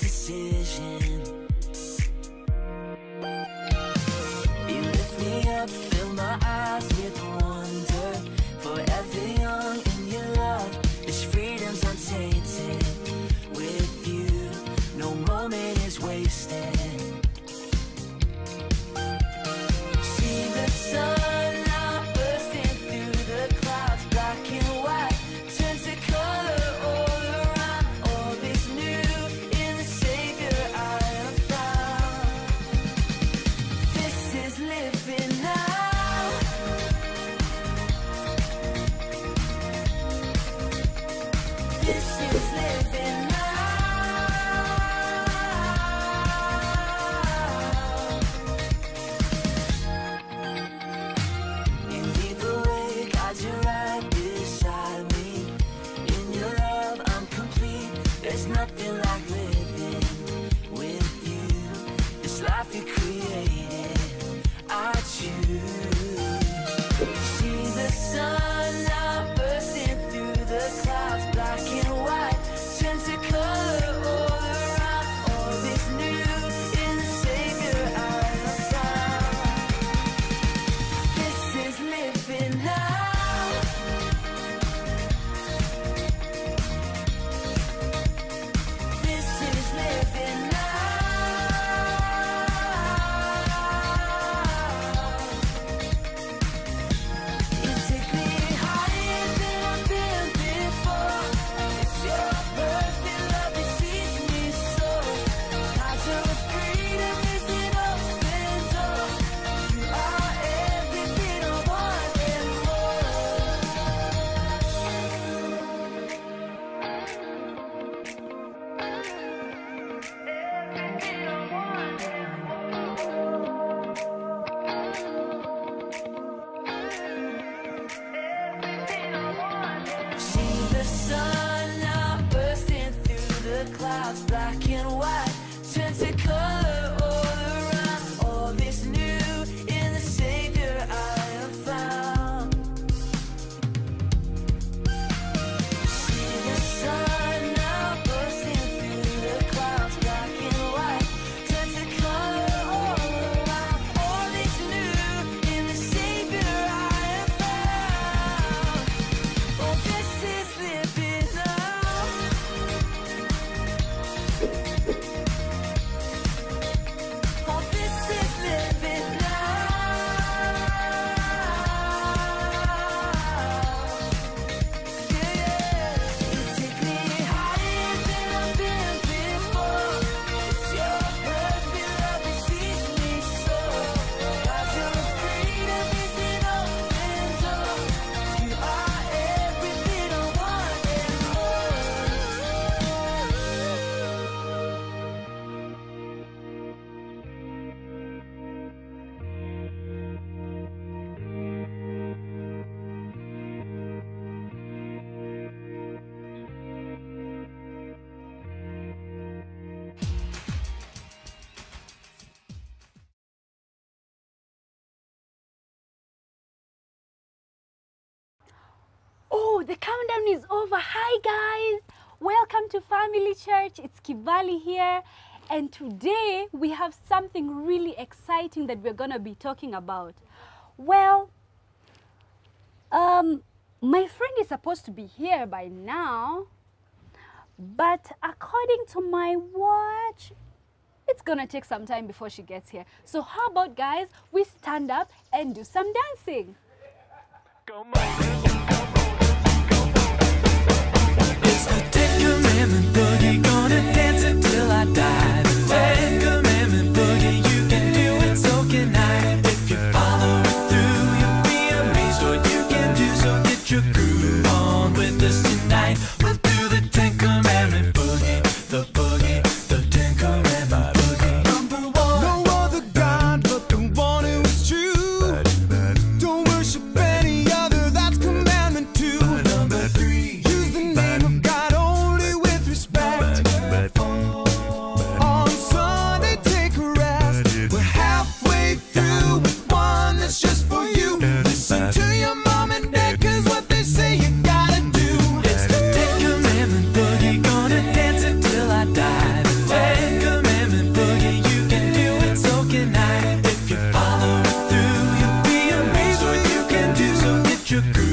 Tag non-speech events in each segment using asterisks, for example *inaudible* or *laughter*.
decision the countdown is over. Hi guys, welcome to Family Church. It's Kivali here. And today we have something really exciting that we're gonna be talking about. Well, um, my friend is supposed to be here by now, but according to my watch, it's gonna take some time before she gets here. So how about guys, we stand up and do some dancing. do, so get your groove on with us tonight. took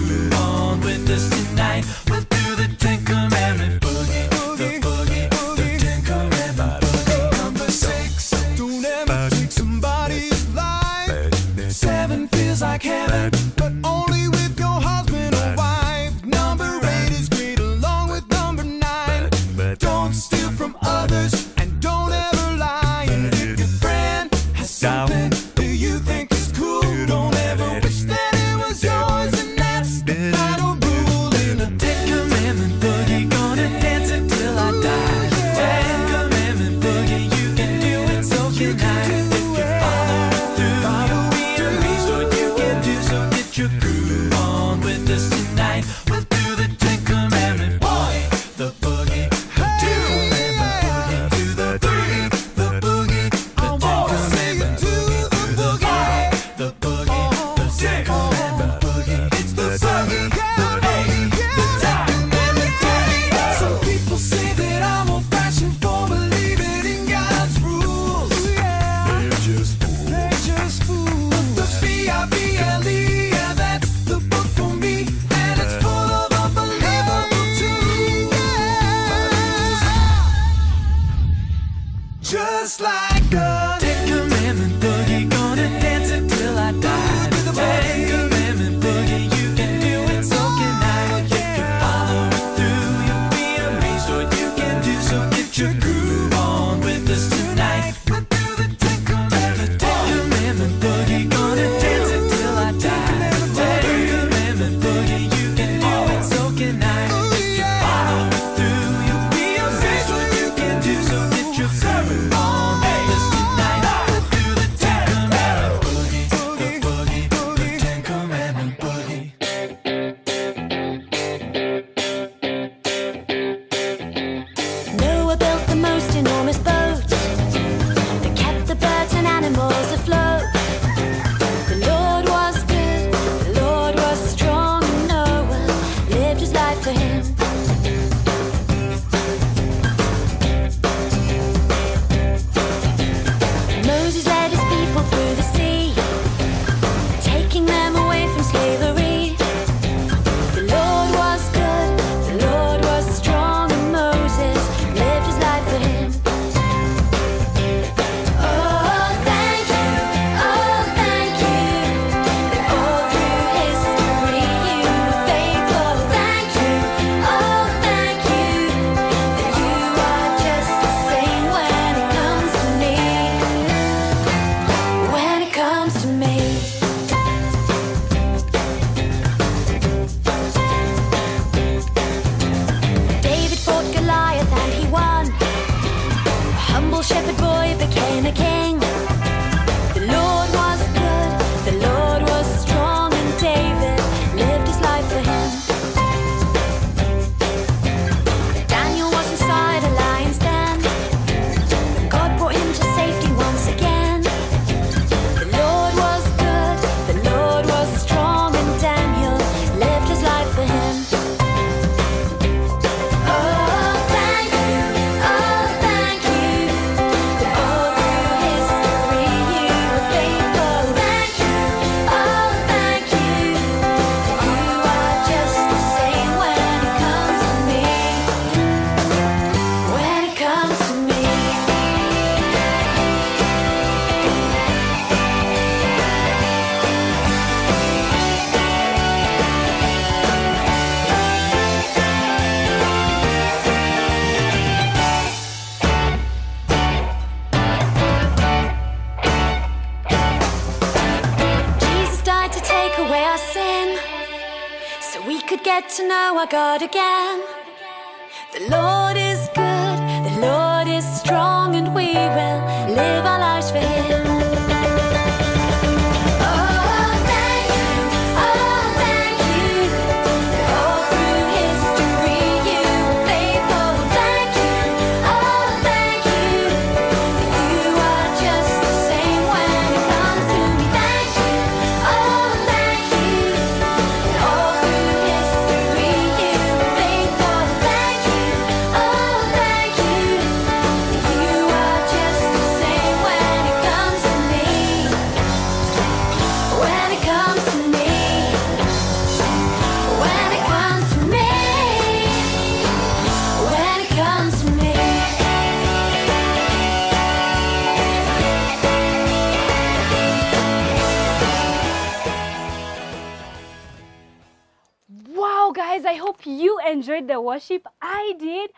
enjoyed the worship. I did.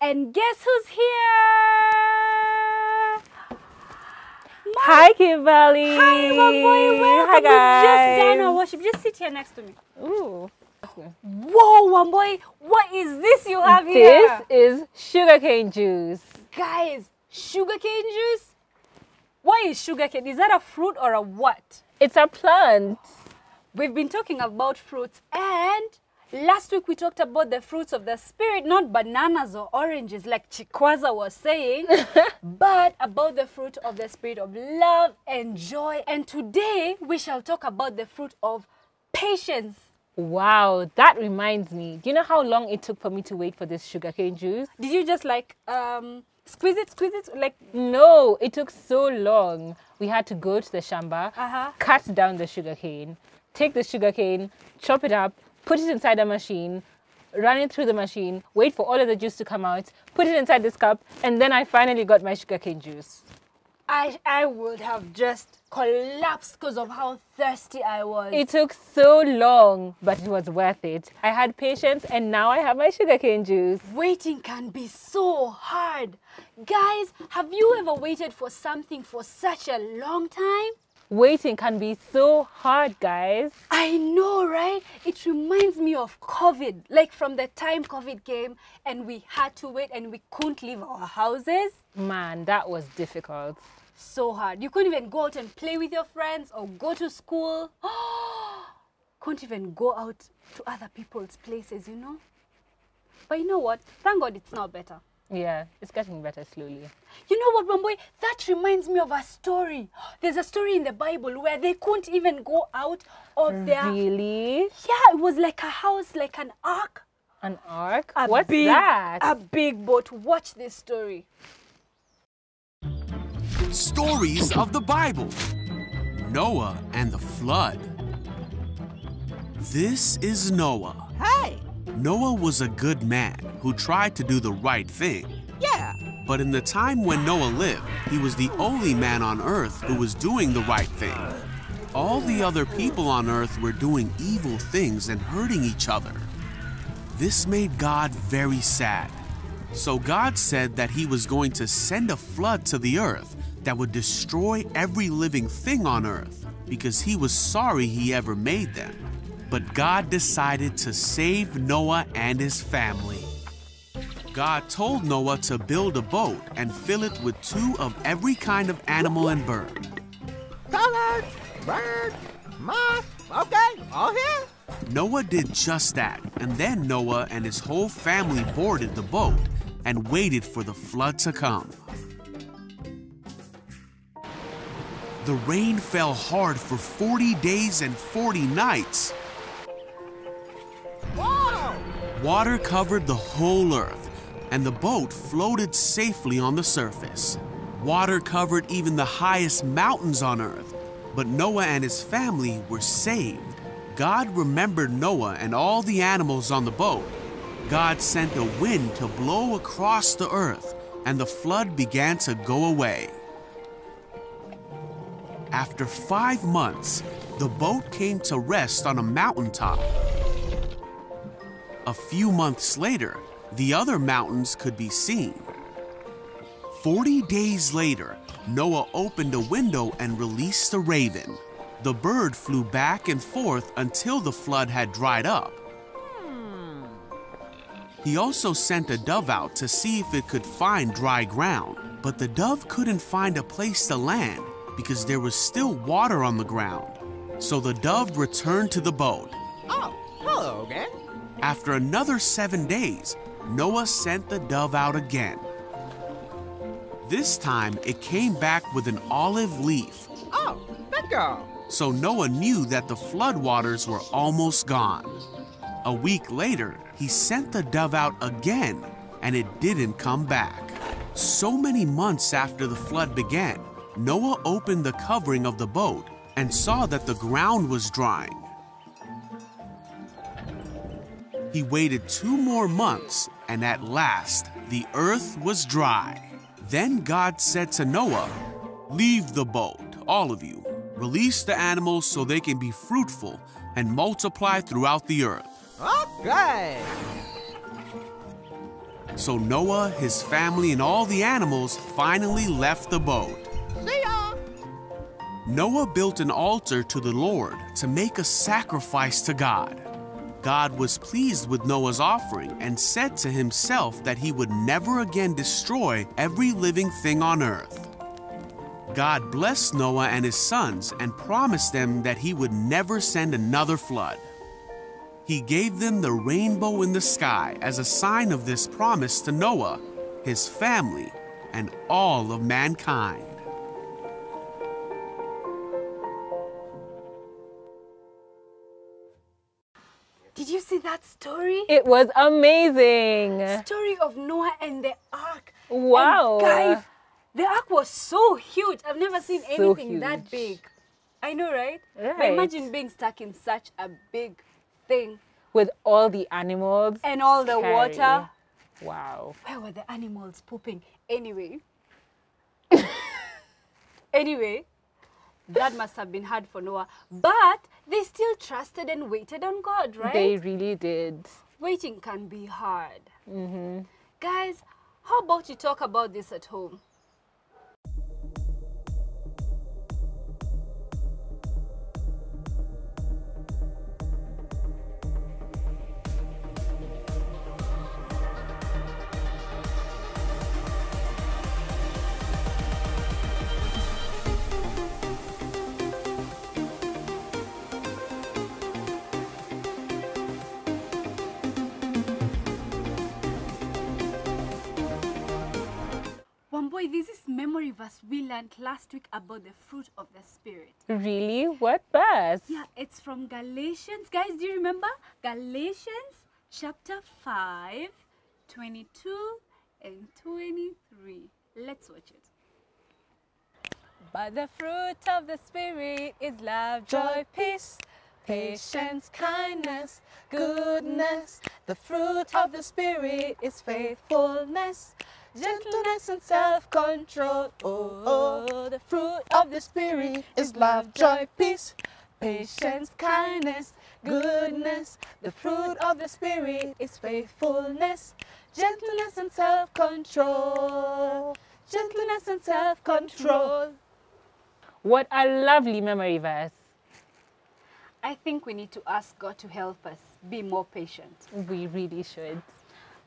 And guess who's here? Hi, Kimberly. Hi, my boy. Welcome. Hi, guys. We've just done our worship. Just sit here next to me. Ooh. Whoa, one boy. What is this you have here? This here? is sugarcane juice. Guys, sugarcane juice? What is sugarcane? Is that a fruit or a what? It's a plant. We've been talking about fruits and last week we talked about the fruits of the spirit, not bananas or oranges like Chikwaza was saying, *laughs* but about the fruit of the spirit of love and joy. And today we shall talk about the fruit of patience. Wow, that reminds me. Do you know how long it took for me to wait for this sugarcane juice? Did you just like um squeeze it, squeeze it like No, it took so long. We had to go to the shamba, Uh-huh. cut down the sugarcane, take the sugarcane, chop it up, put it inside a machine, run it through the machine, wait for all of the juice to come out, put it inside this cup, and then I finally got my sugarcane juice. I I would have just collapsed because of how thirsty I was. It took so long, but it was worth it. I had patience, and now I have my sugarcane juice. Waiting can be so hard. Guys, have you ever waited for something for such a long time? Waiting can be so hard, guys. I know, right? It reminds me of COVID. Like from the time COVID came and we had to wait and we couldn't leave our houses. Man, that was difficult. So hard. You couldn't even go out and play with your friends or go to school. *gasps* couldn't even go out to other people's places, you know? But you know what? Thank God it's now better. Yeah, it's getting better slowly. You know what, Wamboi? That reminds me of a story. There's a story in the Bible where they couldn't even go out of their. Really? Yeah, it was like a house, like an ark. An ark? A What's big, that? A big boat. Watch this story. Stories of the Bible Noah and the Flood. This is Noah. Hey, Noah was a good man who tried to do the right thing. yeah, But in the time when Noah lived, he was the only man on earth who was doing the right thing. All the other people on earth were doing evil things and hurting each other. This made God very sad. So God said that he was going to send a flood to the earth that would destroy every living thing on earth because he was sorry he ever made them. But God decided to save Noah and his family. God told Noah to build a boat and fill it with two of every kind of animal and bird. colors, birds, moss. Okay, all here. Noah did just that, and then Noah and his whole family boarded the boat and waited for the flood to come. The rain fell hard for 40 days and 40 nights. Water covered the whole earth, and the boat floated safely on the surface. Water covered even the highest mountains on earth, but Noah and his family were saved. God remembered Noah and all the animals on the boat. God sent a wind to blow across the earth, and the flood began to go away. After five months, the boat came to rest on a mountaintop. A few months later, the other mountains could be seen. Forty days later, Noah opened a window and released a raven. The bird flew back and forth until the flood had dried up. He also sent a dove out to see if it could find dry ground, but the dove couldn't find a place to land because there was still water on the ground. So the dove returned to the boat. Oh, hello again. After another seven days, Noah sent the dove out again. This time, it came back with an olive leaf, Oh, bingo. so Noah knew that the floodwaters were almost gone. A week later, he sent the dove out again, and it didn't come back. So many months after the flood began, Noah opened the covering of the boat and saw that the ground was drying. He waited two more months, and at last, the earth was dry. Then God said to Noah, Leave the boat, all of you. Release the animals so they can be fruitful and multiply throughout the earth. Okay. So Noah, his family, and all the animals finally left the boat. See ya. Noah built an altar to the Lord to make a sacrifice to God. God was pleased with Noah's offering and said to himself that he would never again destroy every living thing on earth. God blessed Noah and his sons and promised them that he would never send another flood. He gave them the rainbow in the sky as a sign of this promise to Noah, his family, and all of mankind. Did you see that story? It was amazing. story of Noah and the ark. And Wow. guys, the ark was so huge. I've never seen So anything that big. I know, right? But imagine being stuck in such a big thing With all the animals. and all the Scary. water. Wow. Where were the animals pooping? Anyway. *laughs* anyway, that must have been hard for Noah. But they still trusted and waited on God, right? They really did. Waiting can be hard. Mm-hmm. Guys, how about you talk about this at home? Verse we learned last week about the fruit of the Spirit. Really? What verse? Yeah, it's from Galatians. Guys, do you remember? Galatians chapter 5, 22 and 23. Let's watch it. But the fruit of the Spirit is love, joy, peace, patience, kindness, goodness. The fruit of the Spirit is faithfulness, gentleness, and self control. Oh, oh, the fruit of the Spirit is love, joy, peace, patience, kindness, goodness. The fruit of the Spirit is faithfulness, gentleness, and self control. Gentleness and self control. What a lovely memory verse. I think we need to ask God to help us be more patient. We really should.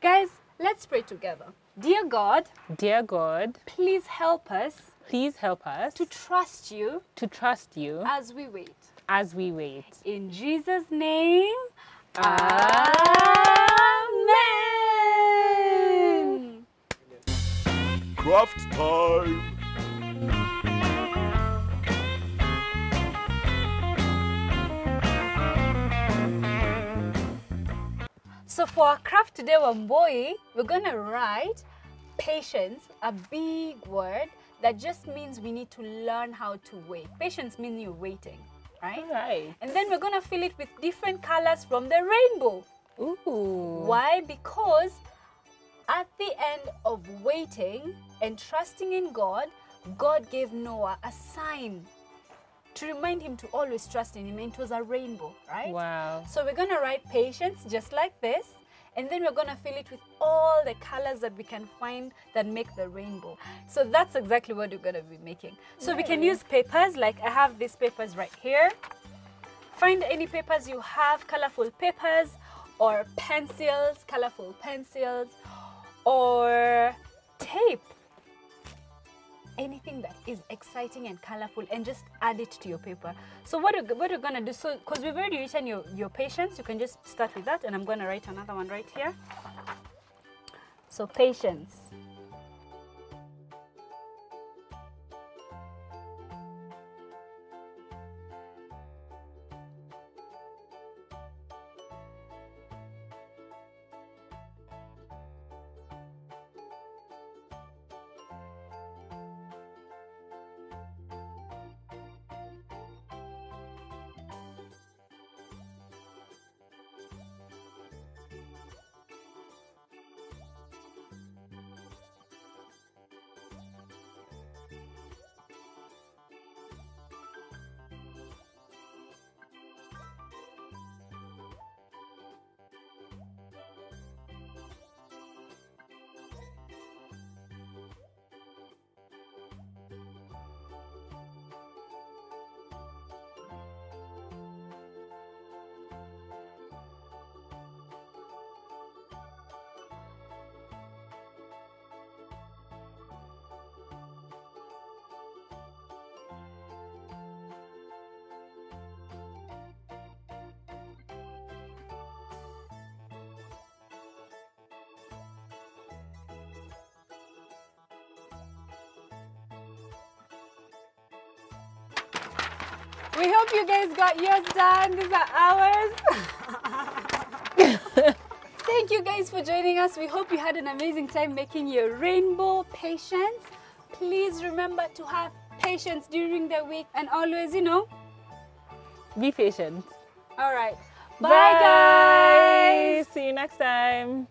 Guys, let's pray together. Dear God, Dear God, please help us please help us to trust you to trust you as we wait. as we wait. In Jesus' name, Amen. Craft time! So for our craft today, Wamboi, we're gonna write patience, a big word that just means we need to learn how to wait. Patience means you're waiting, right? Right. And then we're gonna fill it with different colors from the rainbow. Ooh. Why? Because at the end of waiting and trusting in God, God gave Noah a sign to remind him to always trust in him. And it was a rainbow, right? Wow. So we're going to write patience just like this. And then we're going to fill it with all the colors that we can find that make the rainbow. So that's exactly what we're going to be making. So we can use papers, like I have these papers right here. Find any papers you have, colorful papers, or pencils, colorful pencils, or tape. Anything that is exciting and colorful, and just add it to your paper. So what we're, what we're gonna do, so because we've already written your your patience, you can just start with that, and I'm gonna write another one right here. So patience. We hope you guys got yours done. These are ours. *laughs* Thank you guys for joining us. We hope you had an amazing time making your rainbow patience. Please remember to have patience during the week and always, you know. Be patient. All right. Bye, guys. See you next time.